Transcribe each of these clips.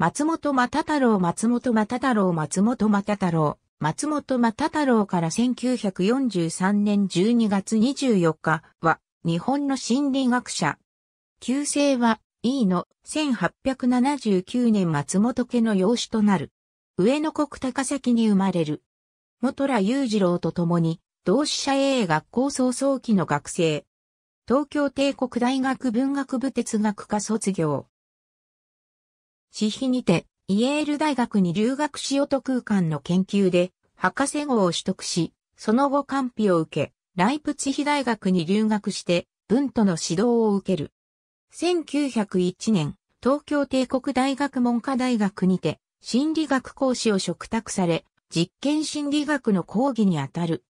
松本又太郎松本又太郎松本又太郎松本又太郎から1943年12月24日は日本の心理学者。旧姓は E の1879年松本家の養子となる。上野国高崎に生まれる。元良裕次郎と共に同志社営学校早々期の学生。東京帝国大学文学部哲学科卒業。私費にて、イエール大学に留学し音空間の研究で、博士号を取得し、その後官費を受け、ライプツヒ大学に留学して、文との指導を受ける。1901年、東京帝国大学文科大学にて、心理学講師を嘱託され、実験心理学の講義にあたる。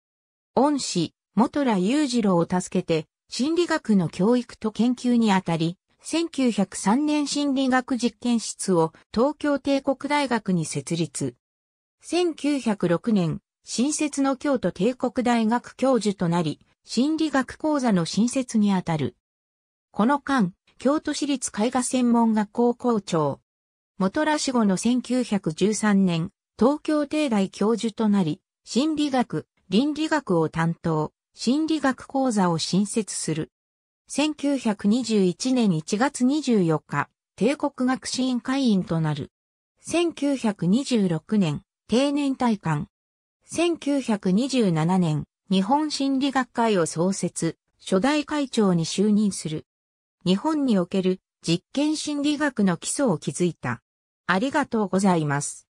恩師、元良裕次郎を助けて、心理学の教育と研究にあたり、1903年心理学実験室を東京帝国大学に設立。1906年、新設の京都帝国大学教授となり、心理学講座の新設にあたる。この間、京都市立絵画専門学校校長。元ら死後の1913年、東京帝大教授となり、心理学、倫理学を担当、心理学講座を新設する。1921年1月24日、帝国学士院会員となる。1926年、定年退官。1927年、日本心理学会を創設、初代会長に就任する。日本における実験心理学の基礎を築いた。ありがとうございます。